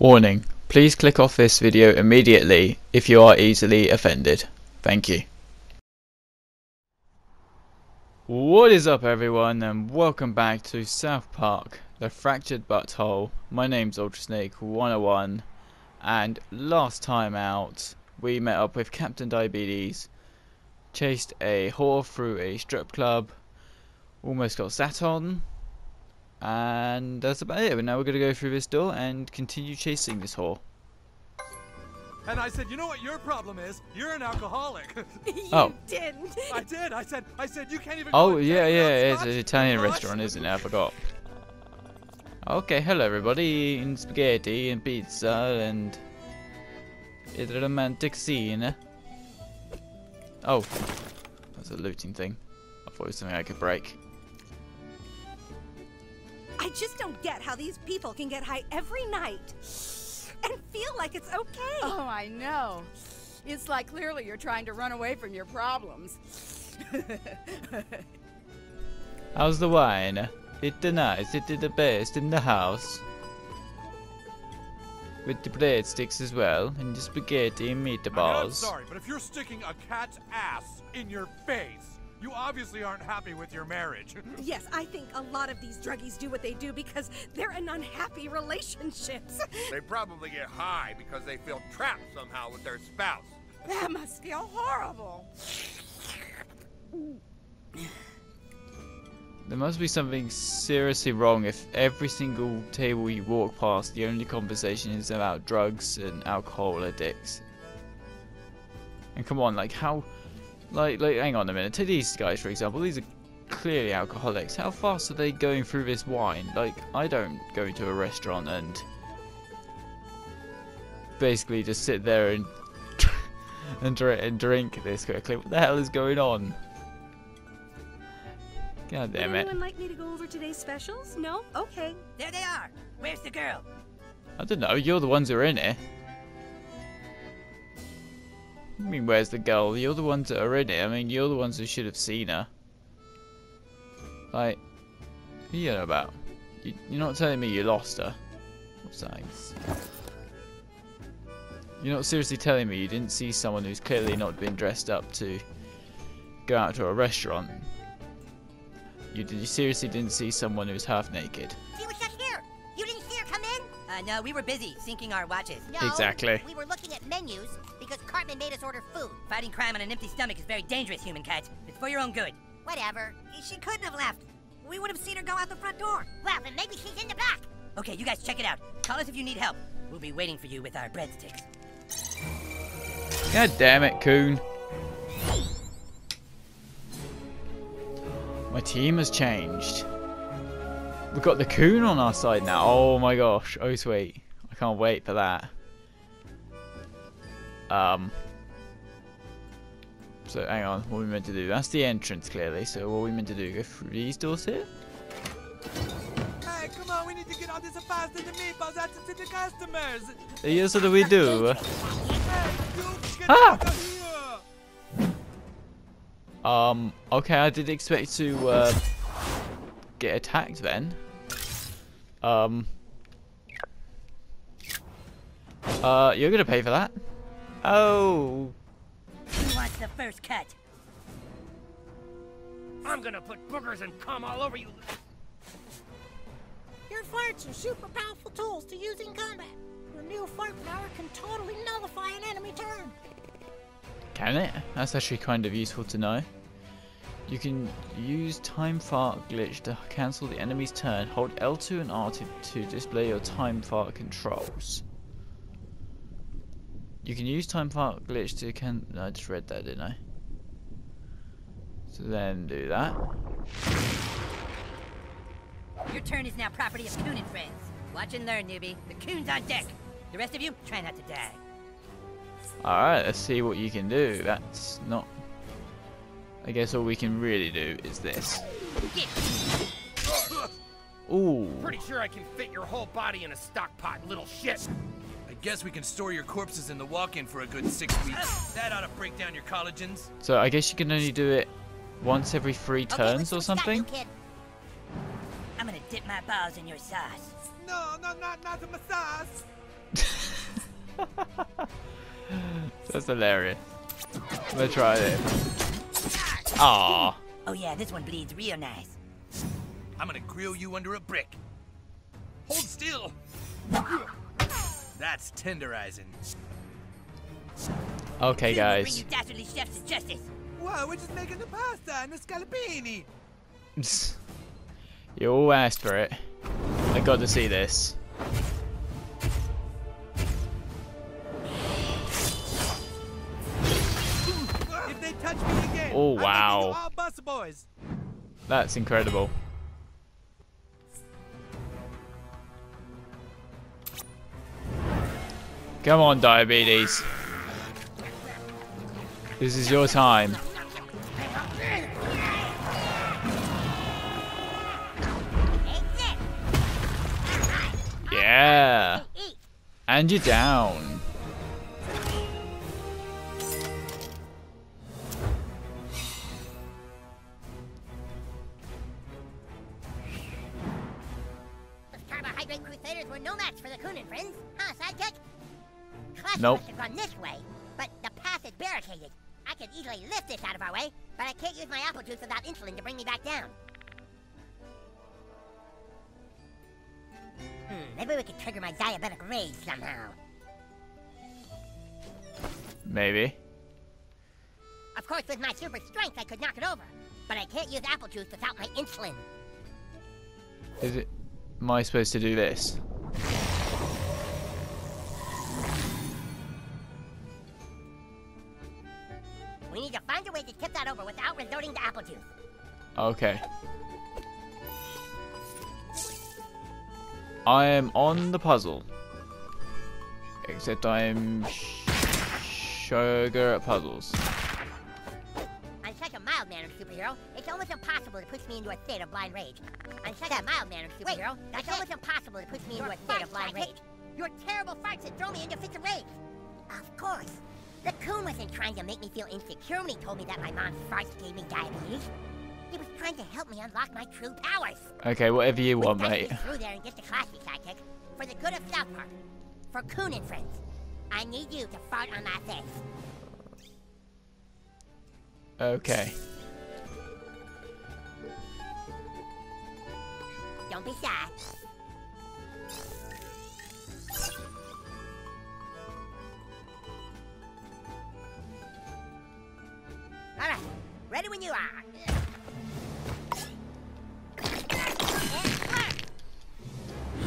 Warning, please click off this video immediately if you are easily offended. Thank you. What is up everyone and welcome back to South Park, The Fractured Butthole. My name's UltraSnake101 and last time out we met up with Captain Diabetes, chased a whore through a strip club, almost got sat on, and that's about it. But now we're going to go through this door and continue chasing this whore. And I said, you know what your problem is? You're an alcoholic. you Oh. didn't. I did. I said, I said you can't even. Oh go yeah, yeah, it's an Italian Gosh. restaurant, isn't it? I forgot. Okay, hello everybody, eating spaghetti and pizza and it's a romantic scene. Oh, that's a looting thing. I thought it was something I could break. I just don't get how these people can get high every night and feel like it's okay. Oh, I know. It's like clearly you're trying to run away from your problems. How's the wine? It the nice, it did the best in the house. With the breadsticks as well, and the spaghetti and I mean, I'm sorry, but if you're sticking a cat's ass in your face, you obviously aren't happy with your marriage. Yes, I think a lot of these druggies do what they do because they're in unhappy relationships. They probably get high because they feel trapped somehow with their spouse. That must feel horrible. There must be something seriously wrong if every single table you walk past, the only conversation is about drugs and alcohol addicts. And come on, like how, like, like, hang on a minute. Take these guys for example. These are clearly alcoholics. How fast are they going through this wine? Like, I don't go into a restaurant and basically just sit there and and, drink, and drink this quickly. What the hell is going on? God damn it. anyone like me to go over today's specials? No? Okay. There they are. Where's the girl? I don't know, you're the ones who are in it. I mean, where's the girl? You're the ones that are in it. I mean, you're the ones who should have seen her. Like, what are you on about? You, you're not telling me you lost her. What's that? You're not seriously telling me you didn't see someone who's clearly not been dressed up to go out to a restaurant. You, did you seriously didn't see someone who's half naked? She was just here. You didn't see her come in? Uh, no, we were busy syncing our watches. No, Exactly. We were looking at menus because Cartman made us order food. Fighting crime on an empty stomach is very dangerous, human cat. It's for your own good. Whatever. She couldn't have left. We would have seen her go out the front door. Well, then maybe she's in the back. Okay, you guys check it out. Call us if you need help. We'll be waiting for you with our breadsticks. God damn it, Coon. My team has changed. We've got the Coon on our side now. Oh my gosh. Oh sweet. I can't wait for that. Um. So hang on, what are we meant to do? That's the entrance clearly. So what are we meant to do? Go through these doors here? hey, come on, we need to get all this pasta and the meatballs out to the customers. Yes, what do we do? Hey, Ah! out of here. Um, okay, I did expect to uh, get attacked then. Um, uh, you're gonna pay for that. Oh, Who wants the first cut? I'm gonna put boogers and cum all over you. Your farts are super powerful tools to use in combat. Your new fart power can totally nullify an enemy turn. can it? That's actually kind of useful to know. You can use time fart glitch to cancel the enemy's turn. Hold L2 and R2 to display your time fart controls. You can use time fart glitch to can. No, I just read that, didn't I? So then do that. Your turn is now property of Coon and Friends. Watch and learn, newbie. The Coon's on deck. The rest of you, try not to die. Alright, let's see what you can do. That's not... I guess all we can really do is this. Ooh. Pretty sure I can fit your whole body in a stockpot, little shit. I guess we can store your corpses in the walk-in for a good six weeks. That ought to break down your collagens. So I guess you can only do it once every three turns let's or switch that, something? new kid. I'm gonna dip my balls in your sauce. No, no, not not the massage. That's hilarious. Let's try it. Ah. Oh yeah, this one bleeds real nice. I'm gonna grill you under a brick. Hold still. That's tenderizing. Okay, guys. you dastardly chefs to justice. Whoa, we're just making the pasta and the scallopini. you all asked for it. I got to see this. If they touch me again, Oh, I'm making wow. bus boys. That's incredible. Come on, diabetes. This is your time. Yeah. And you're down. Nope. must have gone this way, but the path is barricaded. I could easily lift this out of our way, but I can't use my apple juice without insulin to bring me back down. Hmm, maybe we could trigger my diabetic rage somehow. Maybe. Of course, with my super strength, I could knock it over. But I can't use apple juice without my insulin. Is it? Am I supposed to do this? We need to find a way to tip that over without resorting to apple juice. Okay. I am on the puzzle. Except I am sh- sugar at puzzles. I'm such a mild-mannered superhero, it's almost impossible to push me into a state of blind rage. I'm such a mild-mannered superhero, it's almost impossible to push me into a state of blind rage. Your terrible farts that throw me into fits of rage. Of course. The coon wasn't trying to make me feel insecure when he told me that my mom's farts gave me diabetes. He was trying to help me unlock my true powers. Okay, whatever you We want, gotta mate. through there and get the classy sidekick. For the good of South Park. For Coon and friends. I need you to fart on my face. Okay. Don't be shy. All right, ready when you are.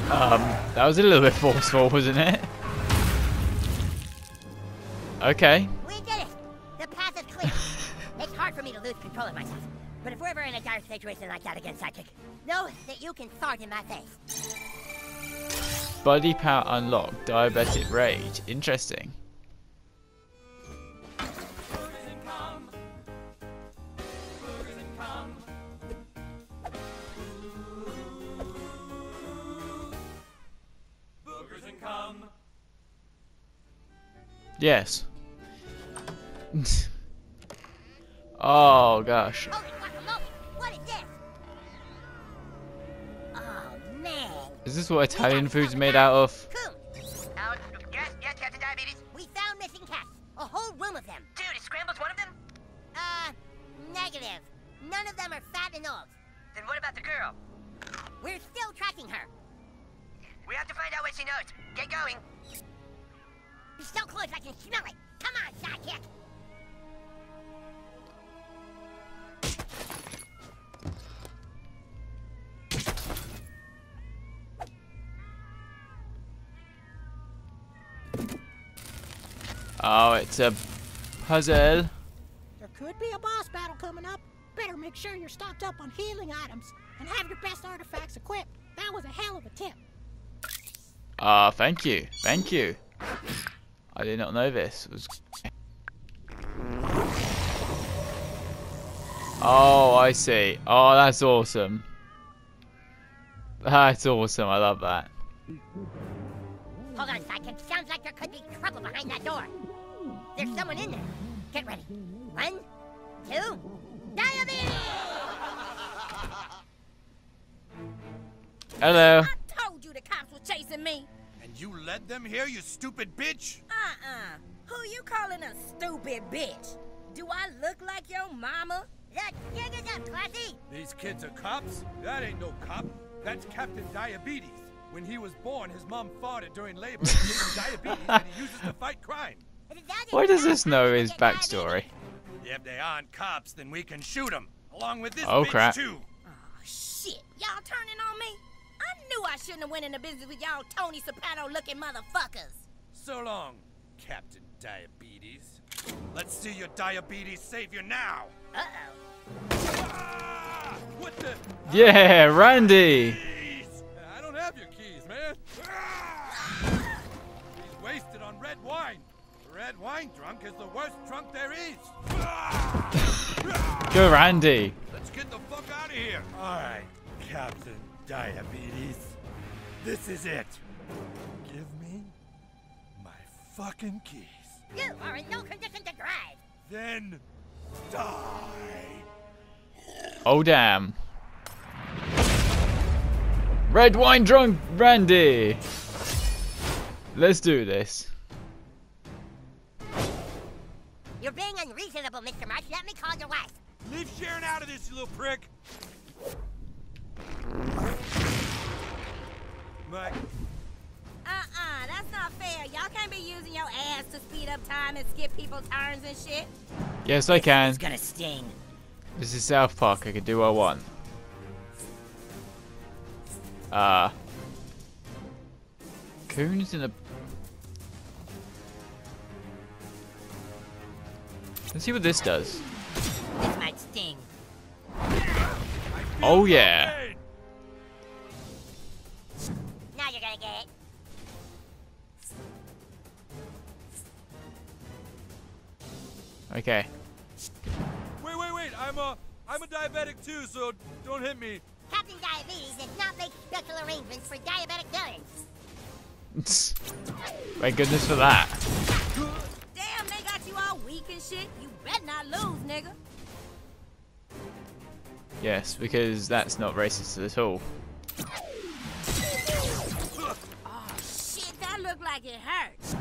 Um, that was a little bit forceful, wasn't it? Okay. We did it! The path is clear. it's hard for me to lose control of myself. But if we're ever in a dire situation like that again, Sidekick, know that you can in my face. Body power unlocked. Diabetic rage. Interesting. Yes. oh gosh. Holy! What is this? Oh, man. Is this what Italian food's made out of? Coon! Out. Yes, yes, Captain Diabetes. We found missing cats. A whole room of them. Dude, is Scrambles one of them? Uh, negative. None of them are fat and old. Then what about the girl? We're still tracking her. We have to find out what she knows. Get going. Be close I can smell it. Come on, sidekick. Oh, it's a puzzle. There could be a boss battle coming up. Better make sure you're stocked up on healing items and have your best artifacts equipped. That was a hell of a tip. Ah, thank you. Thank you. I did not know this was. Oh, I see. Oh, that's awesome. That's awesome. I love that. Hold on, sidekick. Sounds like there could be trouble behind that door. There's someone in there. Get ready. One, two, diabetes! Hello. I told you the cops were chasing me. And And you led them here, you stupid bitch? Uh-uh. Who you calling a stupid bitch? Do I look like your mama? Look, get it up, Classi. These kids are cops? That ain't no cop. That's Captain Diabetes. When he was born, his mom farted during labor and gave him diabetes that he uses to fight crime. Why does this know his backstory? If they aren't cops, then we can shoot them. Along with this Oh, bitch, crap. too. Oh, shit. Y'all turning on me? I knew I shouldn't have went into business with y'all Tony Soprano-looking motherfuckers. So long, Captain Diabetes. Let's see your diabetes savior now. Uh-oh. Ah! What the? Yeah, Randy! Keys! I don't have your keys, man. Ah! He's wasted on red wine. Red wine drunk is the worst drunk there is. Ah! Go, Randy! Let's get the fuck out of here. All right, Captain Diabetes. This is it. Give me my fucking keys. You are in no condition to drive. Then die. Oh, damn. Red wine drunk Randy! Let's do this. You're being unreasonable, Mr. Marsh. Let me call your wife. Leave Sharon out of this, you little prick. Mike, that's not fair. Y'all can't be using your ass to speed up time and skip people's turns and shit. Yes, I can. It's gonna sting. This is South Park. I can do what I want. Uh. Coon's in a. Let's see what this does. This might sting. Oh, yeah. Okay. wait, wait, wait. I'm a, I'm a diabetic too, so don't hit me. Captain Diabetes did not make special arrangements for diabetic villains. Thank goodness for that. Damn, they got you all weak and shit. You better not lose, nigga. Yes, because that's not racist at all. Oh, shit, that looked like it hurt.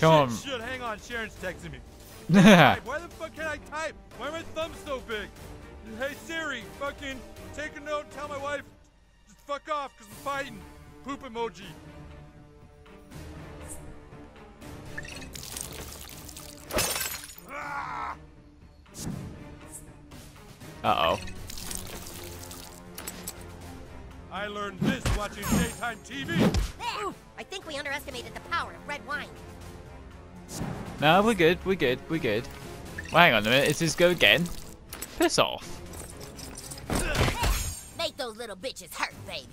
Come Shit, shit, hang on. Sharon's texting me. On. Type. Why the fuck can't I type? Why are my thumbs so big? Hey Siri, fucking take a note and tell my wife just fuck off because we're fighting. Poop emoji. Uh oh. I learned this watching daytime TV. There! I think we underestimated the power of red wine. No, we're good. We're good. We're good. Well, hang on a minute. Is this go again? Piss off. Make those little bitches hurt, baby.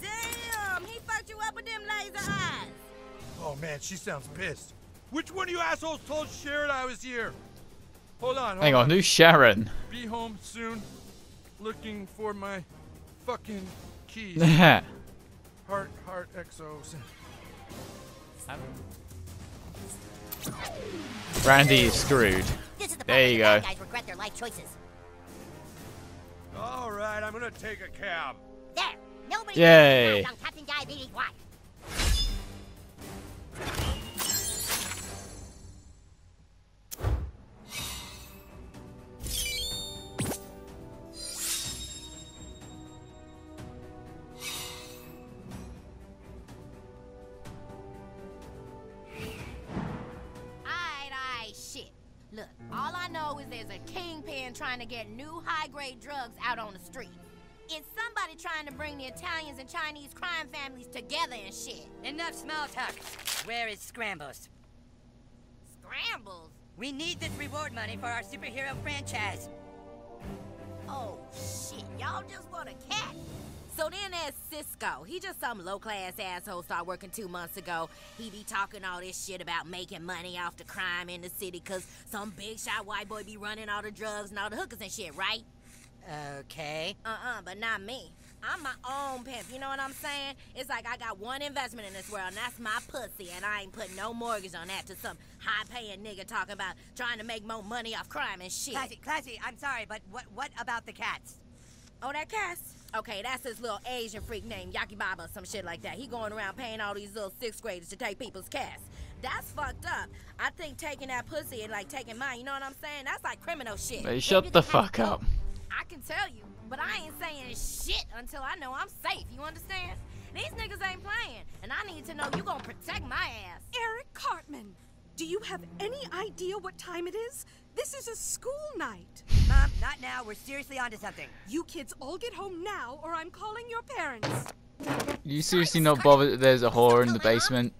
Damn, he fucked you up with them laser eyes. Oh man, she sounds pissed. Which one of you assholes told Sharon I was here? Hold on. Hold Hang on. Who's Sharon? Be home soon. Looking for my fucking keys. Randy heart, heart, XO. is screwed. This is the There you the go. guys regret their life choices. All right, I'm gonna take a cab. There! Nobody Yay. I know is there's a kingpin trying to get new high-grade drugs out on the street. It's somebody trying to bring the Italians and Chinese crime families together and shit. Enough small talk. Where is Scrambles? Scrambles? We need this reward money for our superhero franchise. Oh, shit. Y'all just want a cat. So then there's Cisco. He just some low-class asshole started working two months ago. He be talking all this shit about making money off the crime in the city because some big shot white boy be running all the drugs and all the hookers and shit, right? Okay. Uh-uh, but not me. I'm my own pimp, you know what I'm saying? It's like I got one investment in this world, and that's my pussy, and I ain't putting no mortgage on that to some high-paying nigga talking about trying to make more money off crime and shit. Classi, Classi, I'm sorry, but what what about the cats? Oh, that Cass? Okay, that's his little Asian freak named Yaki Baba or some shit like that. He going around paying all these little sixth graders to take people's cats. That's fucked up. I think taking that pussy and like taking mine, you know what I'm saying? That's like criminal shit. Hey, shut the fuck up. I can tell you, but I ain't saying shit until I know I'm safe. You understand? These niggas ain't playing, and I need to know you gonna protect my ass. Eric Cartman, do you have any idea what time it is? This is a school night. Mom, not now. We're seriously onto something. You kids all get home now, or I'm calling your parents. You seriously not bothered that there's a whore in the basement?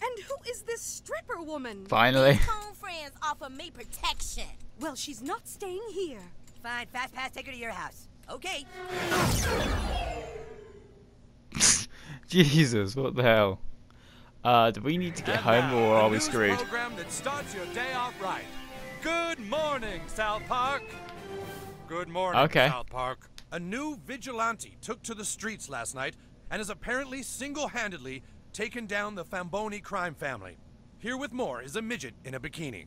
And who is this stripper woman? Finally. These coon friends offer me protection. Well, she's not staying here. Fine, fast pass, take her to your house. Okay. Jesus, what the hell? Uh, do we need to get And home now, or are we screwed? program that starts your day off right. Good morning, South Park. Good morning, Okay. South Park. A new vigilante took to the streets last night and has apparently single-handedly taken down the Famboni crime family. Here with more is a midget in a bikini.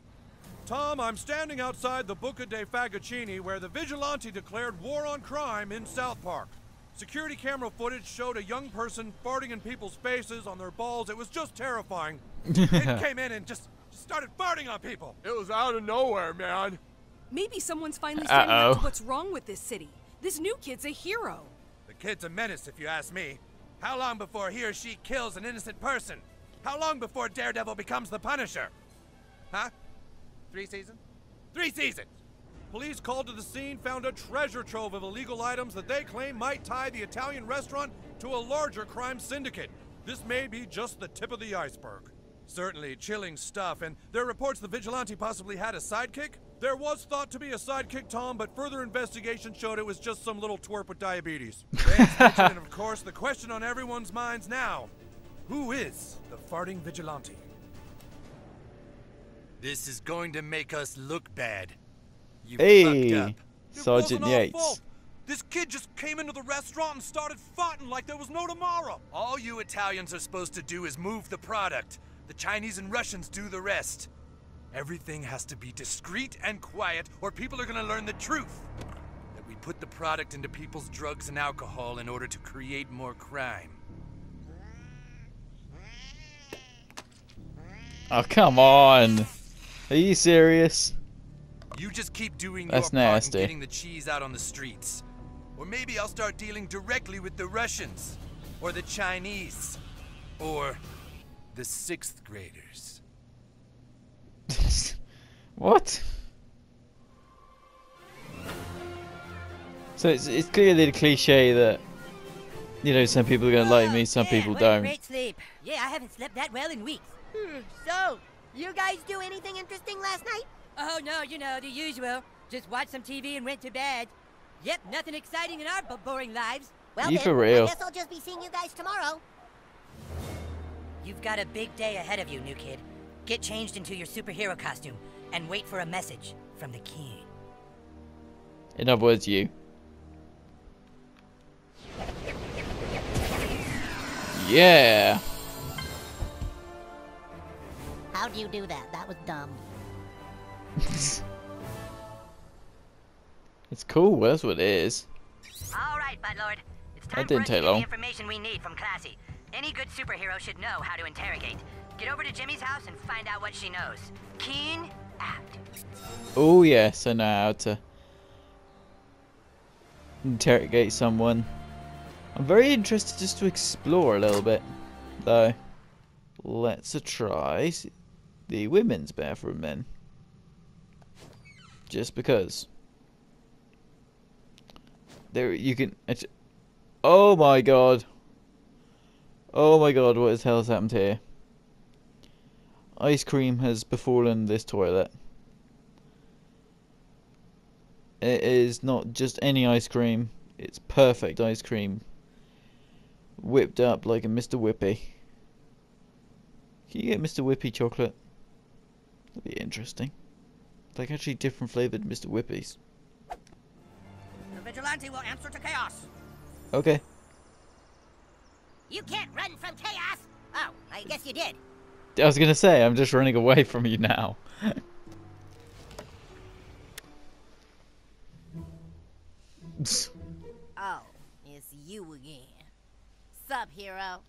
Tom, I'm standing outside the Buca de Fagaccini where the vigilante declared war on crime in South Park. Security camera footage showed a young person farting in people's faces on their balls. It was just terrifying. it came in and just, just started farting on people. It was out of nowhere, man. Maybe someone's finally standing up Uh-oh. to what's wrong with this city. This new kid's a hero. The kid's a menace, if you ask me. How long before he or she kills an innocent person? How long before Daredevil becomes the Punisher? Huh? Three seasons? Three seasons! Police called to the scene found a treasure trove of illegal items that they claim might tie the Italian restaurant to a larger crime syndicate. This may be just the tip of the iceberg. Certainly chilling stuff, and there are reports the vigilante possibly had a sidekick. There was thought to be a sidekick, Tom, but further investigation showed it was just some little twerp with diabetes. Thanks, and of course, the question on everyone's minds now who is the farting vigilante? This is going to make us look bad. You Hey, up. Sergeant it wasn't our Yates. This kid just came into the restaurant and started farting like there was no tomorrow. All you Italians are supposed to do is move the product. The Chinese and Russians do the rest. Everything has to be discreet and quiet, or people are gonna learn the truth. That we put the product into people's drugs and alcohol in order to create more crime. Oh, come on. Are you serious? You just keep doing That's your part nasty. in getting the cheese out on the streets. Or maybe I'll start dealing directly with the Russians. Or the Chinese. Or the sixth graders. what? So it's, it's clearly the cliche that, you know, some people are going to like me, some Yeah, people what don't. Great sleep. Yeah, I haven't slept that well in weeks. Hmm, so, you guys do anything interesting last night? Oh no, you know the usual. Just watched some TV and went to bed. Yep, nothing exciting in our b- boring lives. Well, You then, for real. I guess I'll just be seeing you guys tomorrow. You've got a big day ahead of you, new kid. Get changed into your superhero costume and wait for a message from the king. In other words, you. Yeah. How'd you do that? That was dumb. It's cool, that's what it is. All right, Buttlord. It's time That didn't for us take to get long. the information we need from Classi. Any good superhero should know how to interrogate. Get over to Jimmy's house and find out what she knows. Keen out. Oh yes, I know how to interrogate someone. I'm very interested just to explore a little bit, though. Let's try the women's bathroom then. Just because. There, you can. Oh my god. Oh my god, what the hell has happened here? Ice cream has befallen this toilet. It is not just any ice cream, it's perfect ice cream. Whipped up like a Mr. Whippy. Can you get Mr. Whippy chocolate? That'd be interesting. Like actually different flavoured Mr. Whippies. The vigilante will answer to chaos. Okay. You can't run from chaos! Oh, I guess you did. I was gonna say, I'm just running away from you now. Oh, it's you again. Sup, hero?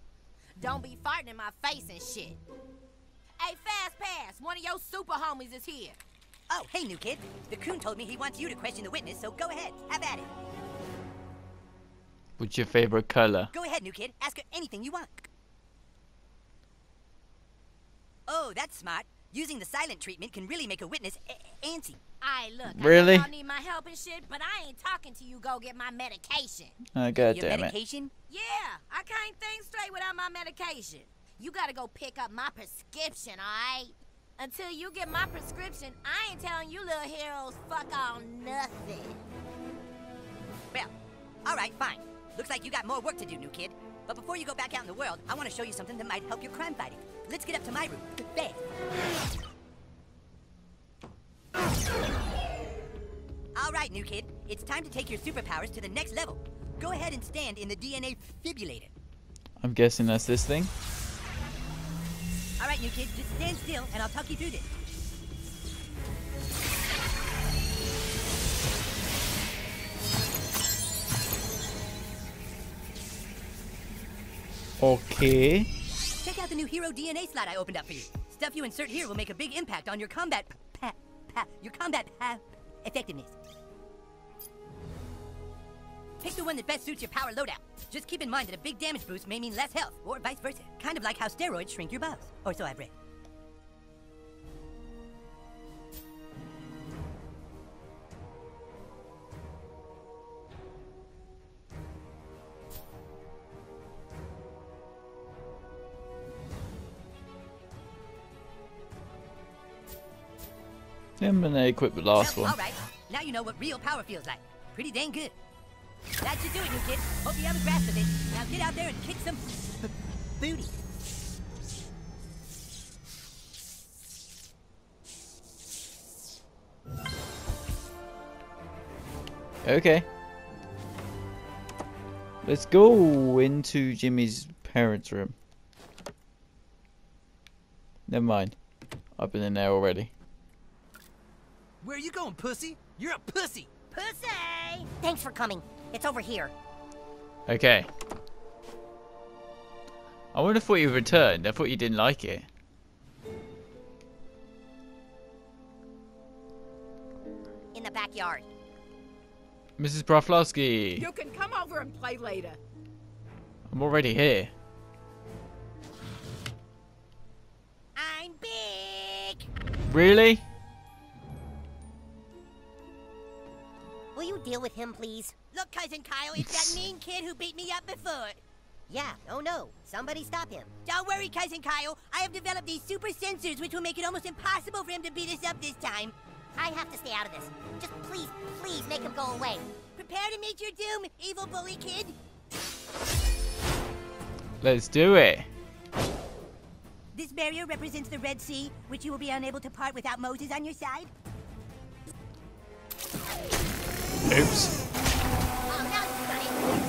Don't be farting in my face and shit. Hey, Fast Pass, one of your super homies is here. Oh, hey, new kid. The coon told me he wants you to question the witness, so go ahead. Have at it. What's your favorite color? Go ahead, new kid. Ask her anything you want. Oh, that's smart. Using the silent treatment can really make a witness a- antsy. I look, Really? I know y'all need my help and shit, but I ain't talking to you. Go get my medication. Oh, God Your damn it. medication? Yeah, I can't think straight without my medication. You gotta go pick up my prescription, alright? Until you get my prescription, I ain't telling you little heroes fuck all nothing. Well, all right, fine. Looks like you got more work to do, new kid. But before you go back out in the world, I want to show you something that might help your crime fighting. Let's get up to my room. Fast. All right, new kid. It's time to take your superpowers to the next level. Go ahead and stand in the DNA fibrillator. I'm guessing that's this thing. All right, new kid, just stand still, and I'll talk you through this. Okay. Check out the new hero DNA slot I opened up for you. Stuff you insert here will make a big impact on your combat pa, pa, your combat pa, effectiveness. Pick the one that best suits your power loadout. Just keep in mind that a big damage boost may mean less health, or vice versa. Kind of like how steroids shrink your bows, or so I've read. I'm gonna equip the last well, one. all right. Now you know what real power feels like. Pretty dang good. That should do it, new kid. Hope you have a grasp of it. Now get out there and kick some booty. Okay. Let's go into Jimmy's parents' room. Never mind. I've been in there already. Where are you going, pussy? You're a pussy. Pussy! Thanks for coming. It's over here. Okay. I would have thought you returned. I thought you didn't like it. In the backyard. Mrs. Broflovsky, You can come over and play later. I'm already here. I'm big! Really? You deal with him, please? Look, Cousin Kyle, it's that mean kid who beat me up before. Yeah, oh no. Somebody stop him. Don't worry, Cousin Kyle. I have developed these super sensors which will make it almost impossible for him to beat us up this time. I have to stay out of this. Just please, please make him go away. Prepare to meet your doom, evil bully kid. Let's do it. This barrier represents the Red Sea, which you will be unable to part without Moses on your side. Oops. Now you've done it.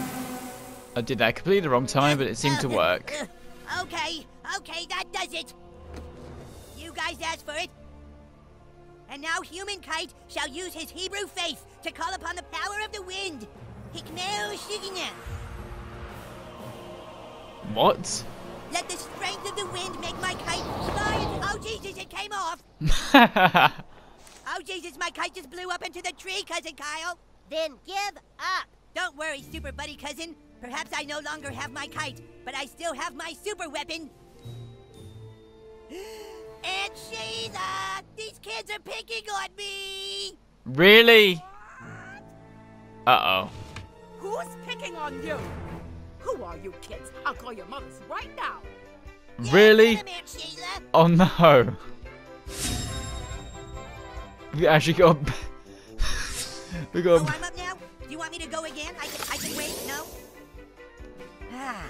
I did that completely the wrong time, but it seemed to work. Okay, okay, that does it. You guys asked for it. And now human kite shall use his Hebrew faith to call upon the power of the wind. Hikmeo Shigina. What? Let the strength of the wind make my kite fly. Oh Jesus, it came off. Oh Jesus, my kite just blew up into the tree, cousin Kyle. Then give up. Don't worry, super buddy cousin. Perhaps I no longer have my kite, but I still have my super weapon. Aunt Sheila! These kids are picking on me! really? Uh oh. Who's picking on you? Who are you kids? I'll call your mothers right now. Yeah, Really? get 'em, Aunt Sheila! Oh no. We actually got. we Oh, got. I'm up now? You want me to go again? I can, I can wait, no? Ah.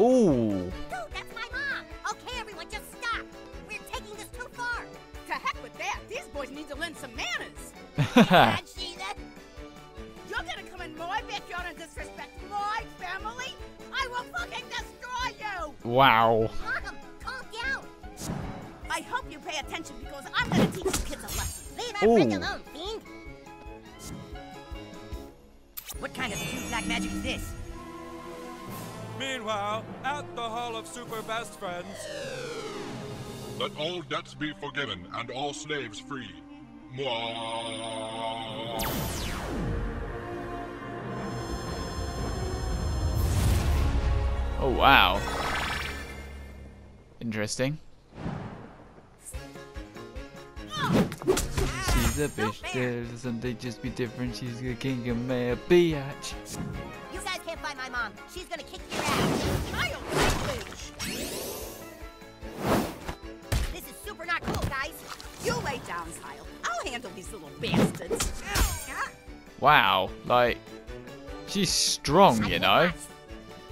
Ooh. Dude, that's my mom. Okay, everyone, just stop. We're taking this too far. To heck with that. These boys need to learn some manners. And Sheila? You're gonna come in my backyard and disrespect my family? I will fucking destroy you! Wow. Mom, calm down. I hope you pay attention because I'm gonna teach you kids a lesson. Leave our friend Ooh. alone, fiend. What kind of blue black magic is this? Meanwhile, at the Hall of Super Best Friends. Let all debts be forgiven and all slaves free. Mwah. Oh wow. Interesting. She's a bitch, there's something just be different. She's a king of male biatch. You guys can't find my mom. She's gonna kick your ass. Kyle, bitch! This is super not cool, guys. You lay down, Kyle. I'll handle these little bastards. Wow, like she's strong, you know,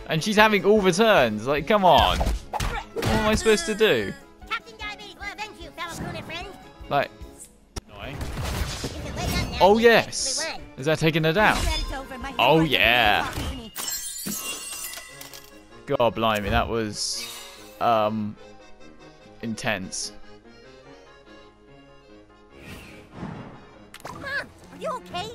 and she's having all the turns. Like, come on, what am I supposed to do? Captain Diabetes will avenge you, fellow crewman friend. Like, annoying. You can lay down now. Oh yes, is that taking it down? Glad it's over. My Oh, yeah. is talking me. God blimey, that was um intense. Mom, are you okay?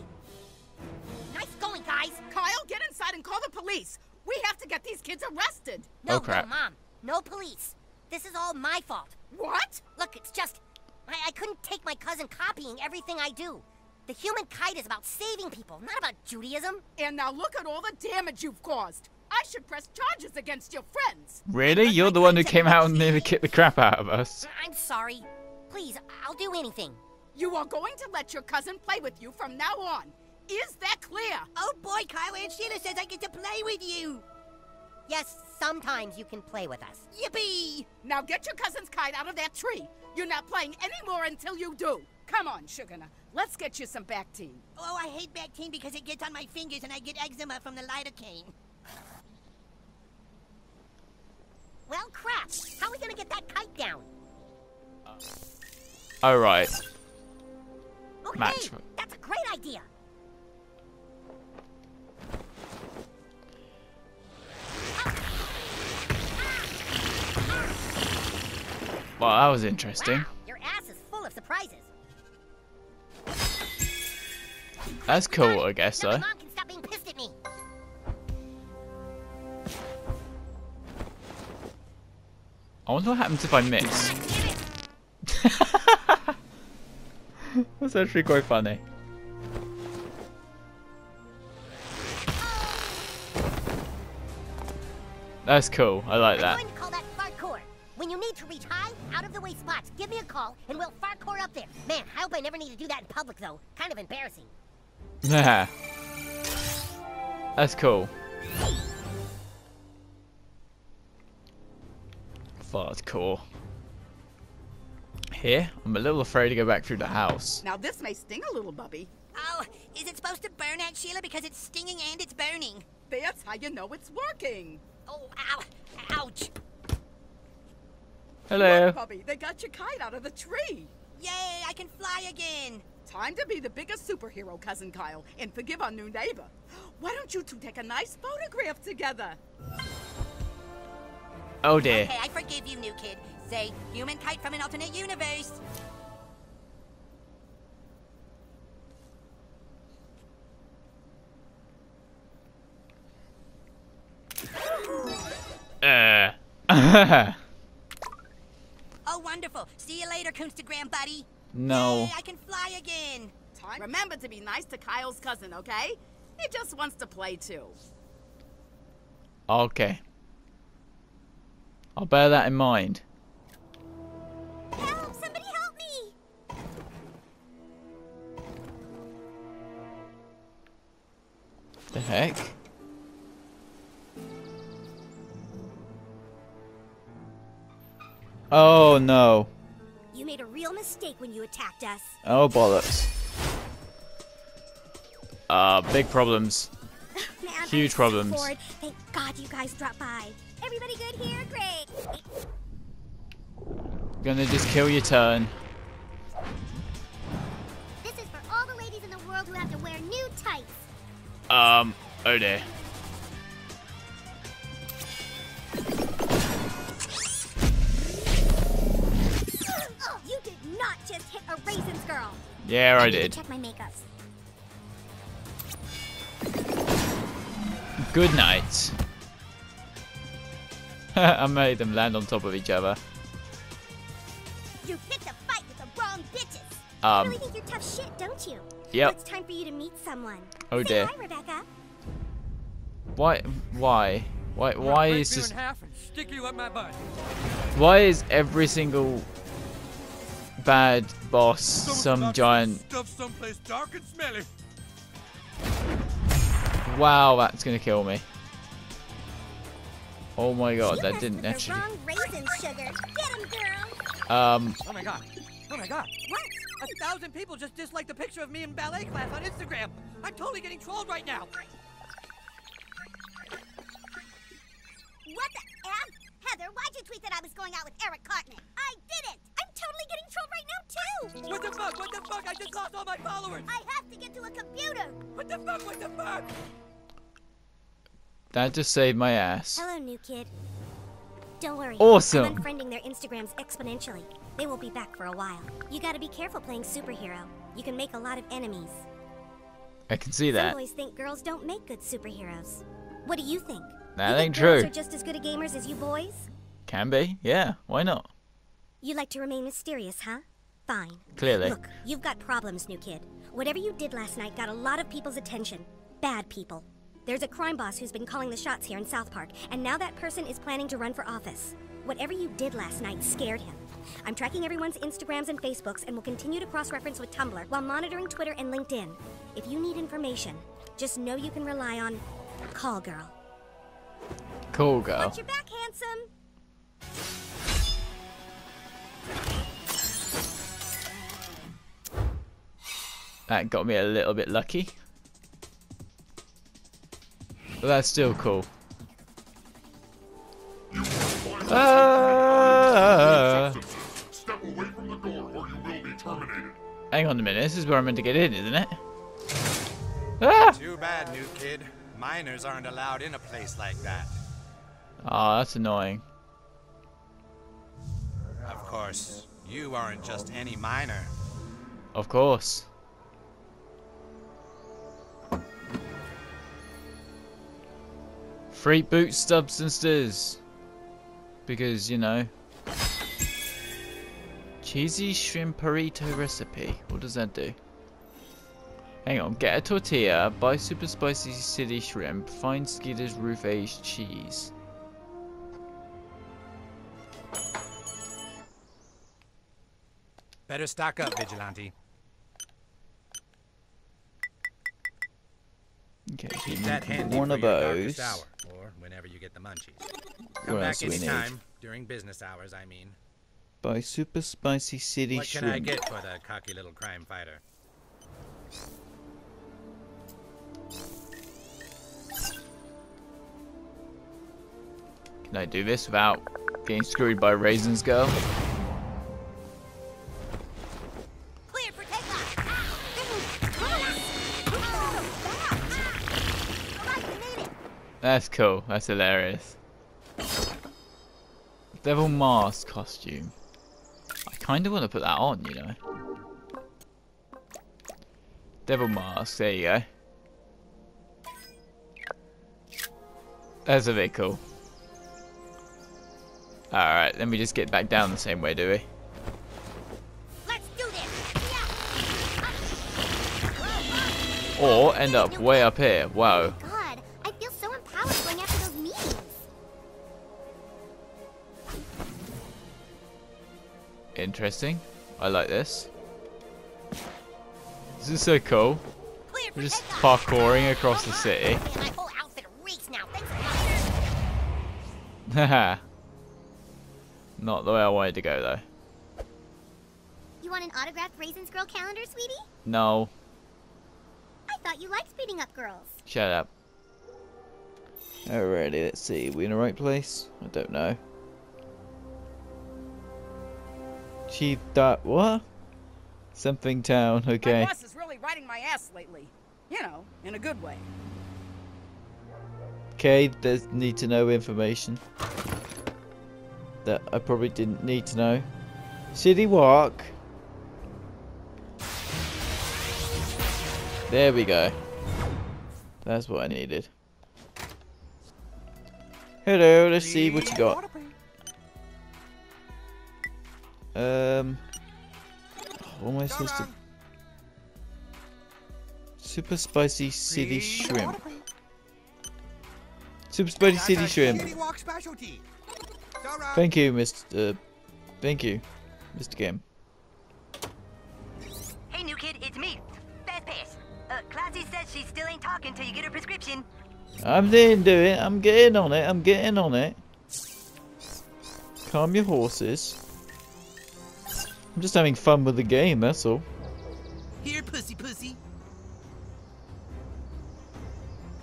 Nice going, guys. Kyle, get inside and call the police. We have to get these kids arrested. No, Oh, crap. no, Mom. No police. This is all my fault. What? Look, it's just I, I couldn't take my cousin copying everything I do. The human kite is about saving people, not about Judaism. And now look at all the damage you've caused. I should press charges against your friends. Really? You're the one who came out and nearly kicked the crap out of us. I'm sorry. Please, I'll do anything. You are going to let your cousin play with you from now on. Is that clear? Oh boy, Kyle and Sheila says I get to play with you. Yes, sometimes you can play with us. Yippee! Now get your cousin's kite out of that tree. You're not playing anymore until you do. Come on, Sugarna. Let's get you some Bactine. Oh, I hate Bactine because it gets on my fingers and I get eczema from the lidocaine. Well, crap. How are we gonna get that kite down? All right. Okay, Match. that's a great idea. Well, that was interesting. Wow, your ass is full of surprises. That's cool, I guess Now so. my mom can stop being pissed at me. I wonder what happens if I miss. That's actually quite funny. That's cool. I like that. Going to call that fartkour. When you need to reach high, out of the way spots, give me a call and we'll fartkour up there. Man, I hope I never need to do that in public though. Kind of embarrassing. Yeah. That's cool. Fartkour. Here, I'm a little afraid to go back through the house. Now this may sting a little, Bubby. Oh, is it supposed to burn Aunt Sheila because it's stinging and it's burning? That's how you know it's working. Oh, ow, ouch. Hello. Look, Bubby, they got your kite out of the tree. Yay, I can fly again. Time to be the biggest superhero, cousin Kyle, and forgive our new neighbor. Why don't you two take a nice photograph together? Oh dear. Okay, I forgive you, new kid. Say, human kite from an alternate universe. Uh. Oh, wonderful. See you later, Coonstagram buddy. no. Yay, I can fly again. Time. Remember to be nice to Kyle's cousin, okay? He just wants to play too. Okay. I'll bear that in mind. Help! Somebody help me! The heck? Oh no. You made a real mistake when you attacked us. Oh, bollocks. Uh, big problems. Man, Huge problems. Thank God you guys dropped by. Everybody good here? Great. Gonna just kill your turn. This is for all the ladies in the world who have to wear new tights. Um, oh dear. Not just hit a raisins girl. Yeah, I need to did. Check my makeups. Good night. I made them land on top of each other. You picked a fight with the wrong bitches. Um, you really think you're tough shit, don't you? Yep. It's time for you to meet someone. Oh, Say dear. hi, Rebecca. Why? Why? Why? Why is this? half and stick you up my butt. Why is every single bad boss some giant? Stuff someplace dark and smelly. Wow, that's gonna kill me. Oh my god, that didn't with actually. wrong raisins, sugar. Get him, girl. Um, Oh my god. Oh my god. What? A thousand people just disliked the picture of me in ballet class on Instagram. I'm totally getting trolled right now. What the F? Heather, why'd you tweet that I was going out with Eric Cartman? I didn't. I'm totally getting trolled right now, too. What the fuck? What the fuck? I just lost all my followers. I have to get to a computer. What the fuck? What the fuck? that just saved my ass. Hello, new kid. Don't worry. Awesome. I'm unfriending their Instagrams exponentially. They won't be back for a while. You gotta be careful playing superhero. You can make a lot of enemies. I can see Some that. boys think girls don't make good superheroes. What do you think? That you ain't true. are just as good at gamers as you boys? Can be, yeah. Why not? You like to remain mysterious, huh? Fine. Clearly. Look, you've got problems, new kid. Whatever you did last night got a lot of people's attention. Bad people. There's a crime boss who's been calling the shots here in South Park, and now that person is planning to run for office. Whatever you did last night scared him. I'm tracking everyone's Instagrams and Facebooks and will continue to cross reference with Tumblr while monitoring Twitter and LinkedIn. If you need information, just know you can rely on Call Girl. Cool girl. Watch your back, handsome! That got me a little bit lucky. But that's still cool. Ah! Step away from the door or you will be terminated. Hang on a minute, this is where I'm meant to get in, isn't it? Ah! Too bad, new kid. Minors aren't allowed in a place like that. Oh, that's annoying. Of course, you aren't just any miner. Of course. Free boot substances. Because, you know. Cheesy shrimp burrito recipe. What does that do? Hang on. Get a tortilla, buy super spicy city shrimp, find Skeeter's roof aged cheese. Better stock up, Vigilante. Okay, Keep that handy one for of those. hour, or whenever you get the munchies. What Come back we need? anytime, during business hours, I mean. Buy super spicy city What can shrimp. I get for the cocky little crime fighter? Can I do this without getting screwed by Raisins Girl? Clear for takeoff! Alright, we made it! That's cool. That's hilarious. Devil Mask costume. I kind of want to put that on, you know. Devil Mask. There you go. That's a bit cool. Alright, let me just get back down the same way, do we? Let's do this! Or end up way up here. Wow. God, I feel so empowered going after those meetings. Interesting. I like this. This is so cool. We're just parkouring across uh-huh. the city. Man, Not the way I wanted to go though. You want an autographed Raisins Girl calendar, sweetie? No. I thought you liked beating up girls. Shut up. Alrighty, let's see. We in the right place? I don't know. Chief dot what? Something town, My okay. boss is really riding my ass lately. You know, in a good way. Okay, there's need to know information that I probably didn't need to know. City Wok. There we go. That's what I needed. Hello, let's see what you got. Um, what am I supposed to? Super spicy city shrimp. Super spicy city shrimp. Thank you, Mr. Thank you, Mr. Game. Hey, new kid, it's me, Fast Pass. Uh, Classi says she still ain't talking till you get her prescription. I'm doing do it. I'm getting on it. I'm getting on it. Calm your horses. I'm just having fun with the game, that's all. Here, pussy, pussy.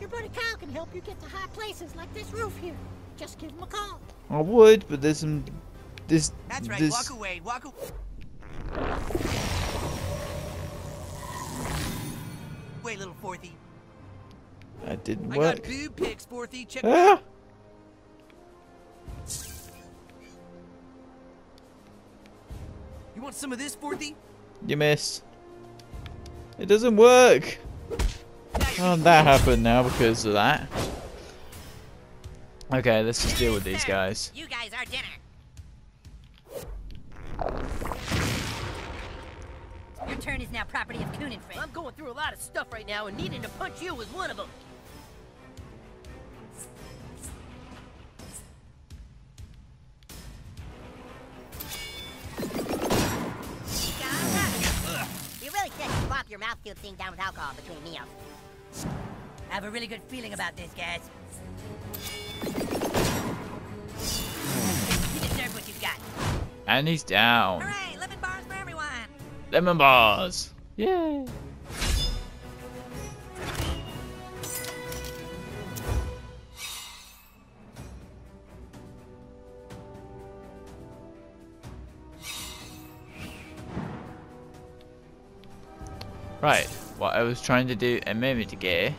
Your buddy Kyle can help you get to high places like this roof here. Just give him a call. I would, but there's some... This... That's right. this... Walk away. Walk away. Wait, little fourthy. That didn't work. I got boob pics, fourthy. Check. Ah! You want some of this, fourthy? You miss. It doesn't work. Oh, that happened now because of that. Okay, let's just deal with these guys. You guys are dinner. Your turn is now property of Coon and Friend. I'm going through a lot of stuff right now, and needing to punch you was one of them. You really should swap your mouthfeel thing down with alcohol between meals. I have a really good feeling about this, guys. And he's down. Hooray, lemon bars for everyone. Lemon bars. Yay. Right, what I was trying to do a moment ago.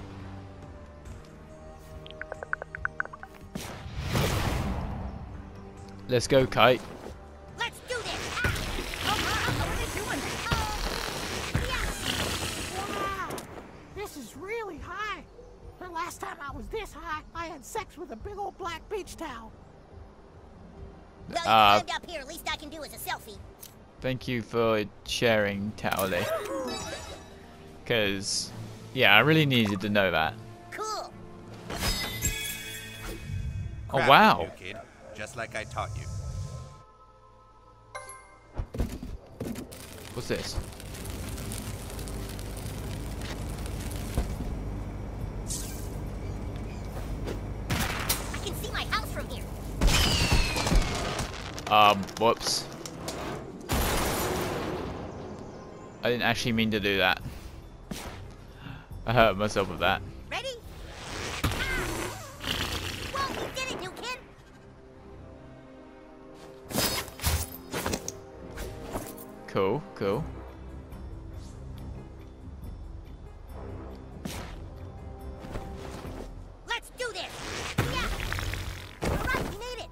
Let's go, Kite. Thank you for sharing, Towelie. Because, yeah, I really needed to know that. Cool. Oh, wow. kid. Just like I taught you. What's this? I can see my house from here. Um, whoops. I didn't actually mean to do that. I hurt myself with that. Ready? Whoa, you did it, new kid! Cool, cool. Let's do this! Yeah! Alright, we made it!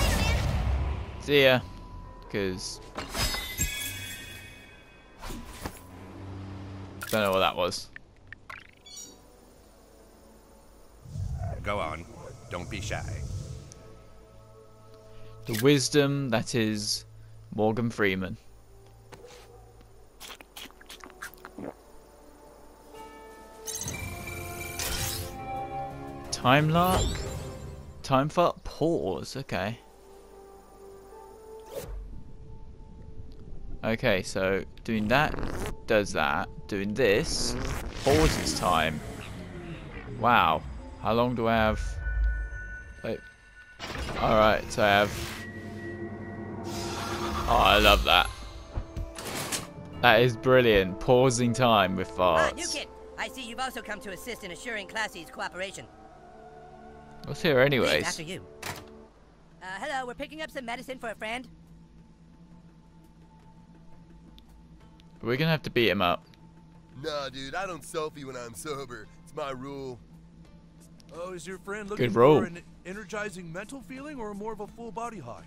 See you later, man! See ya. Because... Don't know what that was. Go on. Don't be shy. The wisdom that is Morgan Freeman. Time lock? Time for pause, okay. Okay, so doing that does that. Doing this pauses time. Wow. How long do I have? Wait. Alright, so I have Oh, I love that. That is brilliant. Pausing time with Ah, new kid. I see you've also come to assist in assuring Classi's cooperation. What's here anyways? after you. Uh, hello, we're picking up some medicine for a friend. We're gonna have to beat him up. Nah, dude, I don't selfie when I'm sober. It's my rule. Oh, is your friend looking Good roll. for an energizing mental feeling or more of a full body high?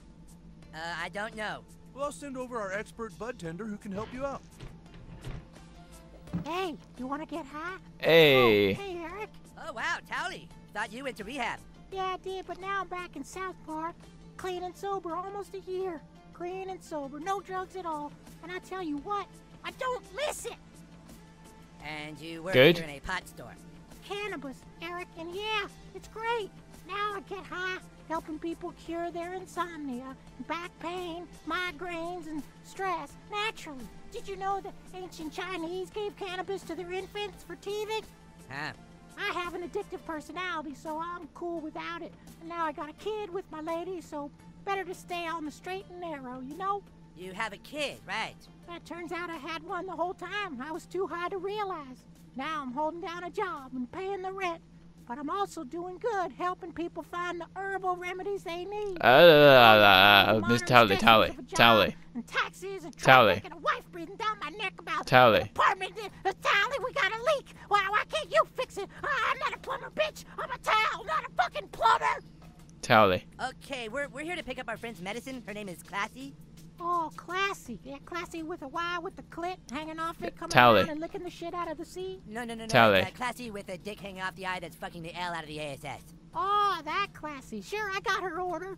Uh, I don't know. Well, I'll send over our expert bud tender who can help you out. Hey, you want to get high? Hey. Hey, Eric. Oh, wow, Towelie. Thought you went to rehab. Yeah, I did, but now I'm back in South Park. Clean and sober almost a year. Clean and sober, no drugs at all. And I tell you what, I don't miss it. And you work Good. in a pot store. Cannabis, Eric, and yeah, it's great. Now I get high, helping people cure their insomnia, back pain, migraines, and stress naturally. Did you know that ancient Chinese gave cannabis to their infants for teething? Huh. I have an addictive personality, so I'm cool without it. And now I got a kid with my lady, so better to stay on the straight and narrow, you know? You have a kid, right? That turns out I had one the whole time. I was too high to realize. Now I'm holding down a job and paying the rent. But I'm also doing good, helping people find the herbal remedies they need. Uh, uh, The Miss modern Towelie, stresses Towelie, of a job Towelie. And taxes and Towelie. traffic and a wife breathing down my neck about Towelie. the apartment. Uh, Towelie, we got a leak. Why, why can't you fix it? Uh, I'm not a plumber, bitch. I'm a towel, not a fucking plumber. Towelie. Okay, we're, we're here to pick up our friend's medicine. Her name is Classi. Oh, classy. Yeah, classy with a Y with the clit hanging off it, coming Towelie. down and licking the shit out of the sea. No, no, no, no. Towelie. Uh, classy with a dick hanging off the eye that's fucking the L out of the ASS. Oh, that classy. Sure, I got her order.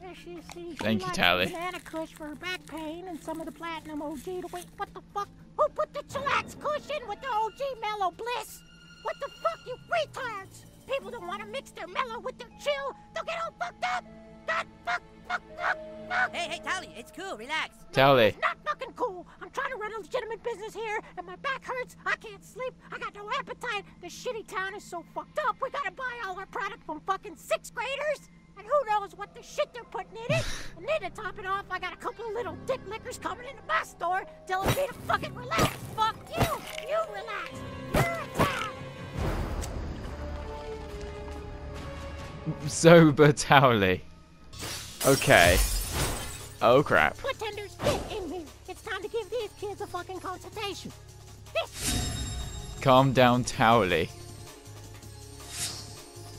There she see. She Thank you, Towelie. Banana Kush for her back pain and some of the platinum OG to wait. What the fuck? Who put the chillax cushion with the OG mellow bliss? What the fuck, you retards? People don't want to mix their mellow with their chill. They'll get all fucked up. Hey, hey, Towelie, it's cool. Relax. Towelie. It's not fucking cool. I'm trying to run a legitimate business here, and my back hurts. I can't sleep. I got no appetite. This shitty town is so fucked up. We gotta buy all our product from fucking sixth graders. And who knows what the shit they're putting in it. and then to top it off, I got a couple of little dick lickers coming into my store telling me to fucking relax. Fuck you. You relax. You're a town. Sober Towelie. Okay. Oh crap. Pretenders, get in here. It's time to give these kids a fucking consultation. This. Calm down, Towelie.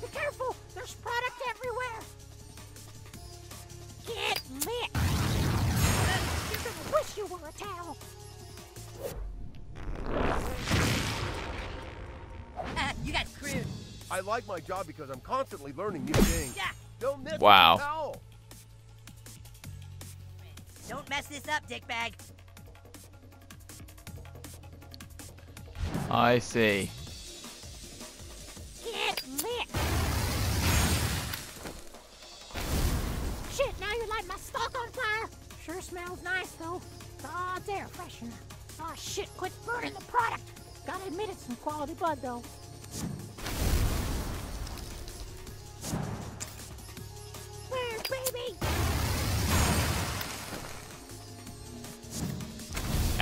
Be careful! There's product everywhere! Get lit! You're gonna wish you were a towel! Ah, you got screwed. I like my job because I'm constantly learning new things. Yeah. Don't miss Wow. Mess this up, dickbag. I see. Get lit! Shit, now you light my stock on fire! Sure smells nice though. Oh, it's air freshener. Oh shit, quit burning the product! Gotta admit it's some quality bud though.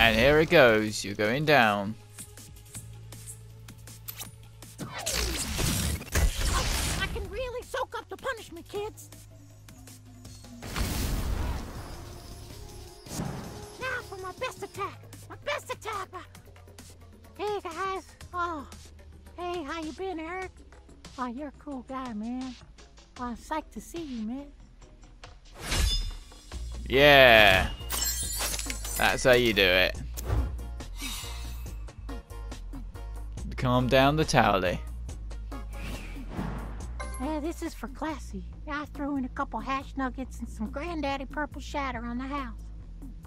And here it goes. You're going down. I can really soak up the punishment, kids. Now for my best attack. My best attack. Hey guys. Oh. Hey, how you been, Eric? Oh, you're a cool guy, man. Oh, I'm psyched to see you, man. Yeah. That's how you do it. Calm down the Towelie. Yeah, this is for classy. I threw in a couple hash nuggets and some granddaddy purple shatter on the house.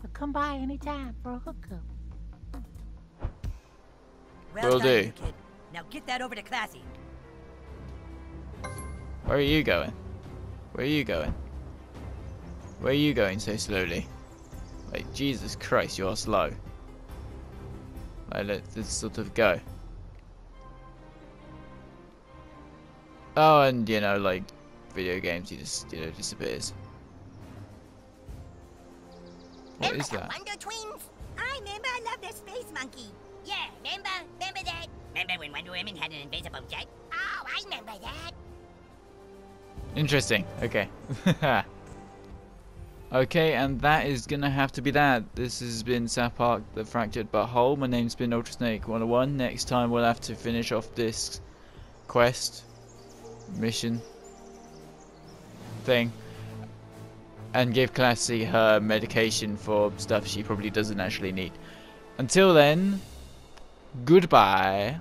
But come by anytime for a hookup. Well Will done, do. kid. Now get that over to Classi. Where are you going? Where are you going? Where are you going so slowly? Like, Jesus Christ, you are slow. Like, let's, let's sort of go. Oh, and, you know, like, video games, he just, you know, disappears. What is that? Wonder Twins? I remember I love the space monkey. Yeah, remember? Remember that? Remember when Wonder Woman had an invisible jet? Oh, I remember that. Interesting. Okay. Okay, and that is gonna have to be that. This has been South Park, The Fractured But Whole. My name's been Ultra Snake 101. Next time we'll have to finish off this quest, mission, thing, and give Classi her medication for stuff she probably doesn't actually need. Until then, goodbye.